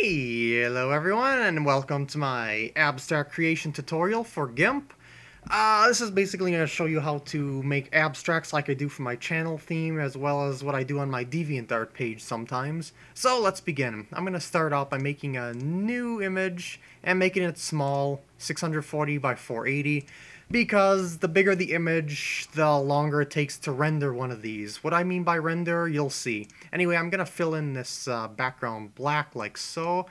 Hello everyone, and welcome to my abstract creation tutorial for GIMP. Uh, this is basically going to show you how to make abstracts like I do for my channel theme, as well as what I do on my DeviantArt page sometimes. So let's begin. I'm going to start off by making a new image and making it small, 640 by 480 because the bigger the image, the longer it takes to render one of these. What I mean by render, you'll see. Anyway, I'm going to fill in this uh, background black like so.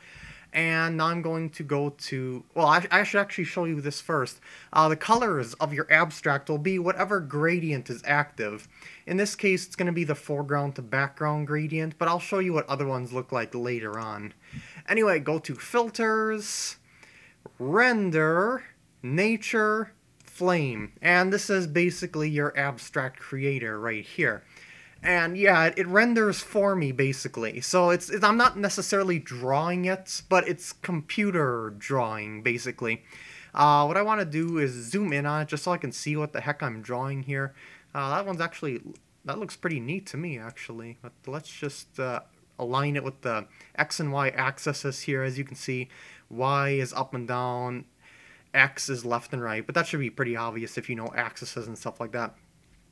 And now I'm going to go to, well, I, I should actually show you this first. Uh, the colors of your abstract will be whatever gradient is active. In this case, it's going to be the foreground to background gradient, but I'll show you what other ones look like later on. Anyway, go to Filters, Render, Nature, flame. And this is basically your abstract creator right here. And yeah, it renders for me basically. So it's, I'm not necessarily drawing it, but it's computer drawing basically. Uh, what I want to do is zoom in on it just so I can see what the heck I'm drawing here. Uh, that one's actually that looks pretty neat to me actually. But let's just uh, align it with the x and y axes here. As you can see, y is up and down, X is left and right, but that should be pretty obvious if you know axes and stuff like that.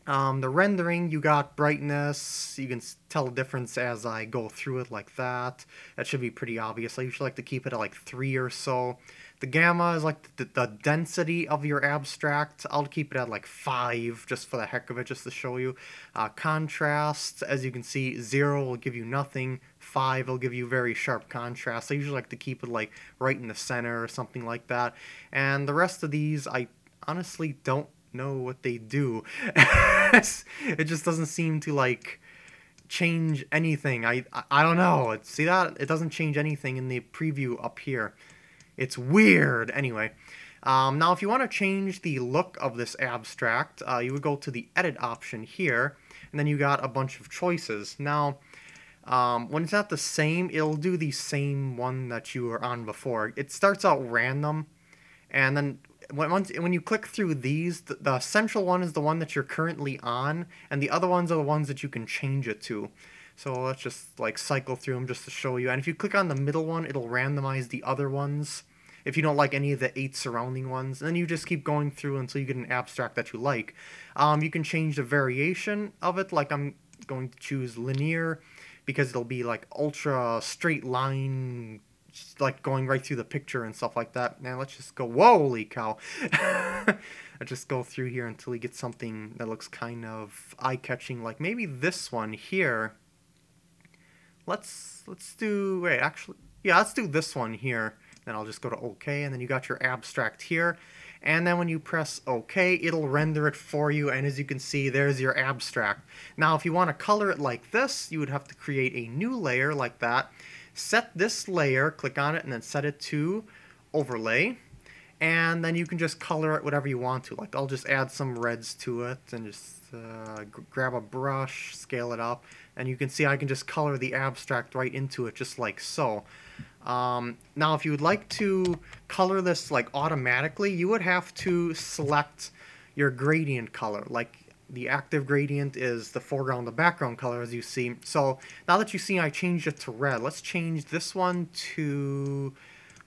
Um, the rendering, you got brightness, you can tell the difference as I go through it like that. That should be pretty obvious. I usually like to keep it at like 3 or so. The gamma is like the, the density of your abstract. I'll keep it at like 5 just for the heck of it, just to show you. Uh, contrast, as you can see, 0 will give you nothing. 5 will give you very sharp contrast. I usually like to keep it like right in the center or something like that. And the rest of these, I honestly don't know what they do. it just doesn't seem to like change anything. I, I, I don't know. See that? It doesn't change anything in the preview up here. It's weird. Anyway, um, now if you want to change the look of this abstract, uh, you would go to the edit option here, and then you got a bunch of choices. Now, um, when it's not the same, it'll do the same one that you were on before. It starts out random, and then when once when you click through these, the, the central one is the one that you're currently on, and the other ones are the ones that you can change it to. So let's just like cycle through them just to show you. And if you click on the middle one, it'll randomize the other ones if you don't like any of the eight surrounding ones. And then you just keep going through until you get an abstract that you like. Um, you can change the variation of it, like I'm going to choose linear because it'll be like ultra straight line like going right through the picture and stuff like that. Now let's just go, whoa, holy cow. I just go through here until we get something that looks kind of eye-catching, like maybe this one here. Let's, let's do, wait, actually, yeah, let's do this one here. Then I'll just go to OK, and then you got your abstract here. And then when you press OK, it'll render it for you, and as you can see, there's your abstract. Now, if you want to color it like this, you would have to create a new layer like that, set this layer, click on it, and then set it to overlay. And then you can just color it whatever you want to. Like I'll just add some reds to it and just uh, grab a brush, scale it up, and you can see I can just color the abstract right into it just like so. Um, now if you would like to color this like automatically, you would have to select your gradient color. Like the active gradient is the foreground, the background color as you see. So now that you see I changed it to red, let's change this one to,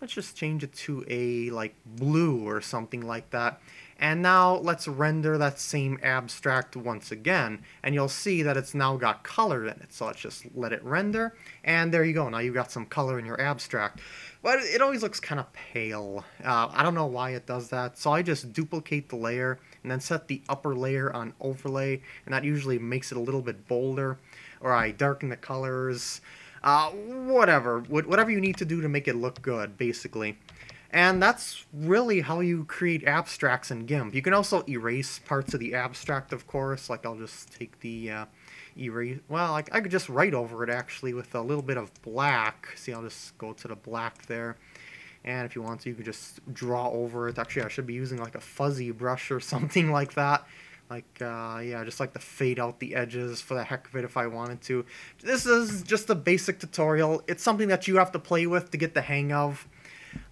let's just change it to a like blue or something like that. And now let's render that same abstract once again. And you'll see that it's now got color in it. So let's just let it render. And there you go. Now you've got some color in your abstract. But it always looks kind of pale. Uh, I don't know why it does that. So I just duplicate the layer and then set the upper layer on overlay. And that usually makes it a little bit bolder. Or I darken the colors. Uh, whatever. Whatever you need to do to make it look good, basically. And that's really how you create abstracts in GIMP. You can also erase parts of the abstract, of course. Like I'll just take the uh, erase. Well, I, I could just write over it actually with a little bit of black. See, I'll just go to the black there. And if you want to, you could just draw over it. Actually, I should be using like a fuzzy brush or something like that. Like, uh, yeah, just like to fade out the edges for the heck of it if I wanted to. This is just a basic tutorial. It's something that you have to play with to get the hang of.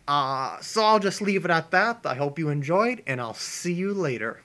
Uh, so I'll just leave it at that. I hope you enjoyed, and I'll see you later.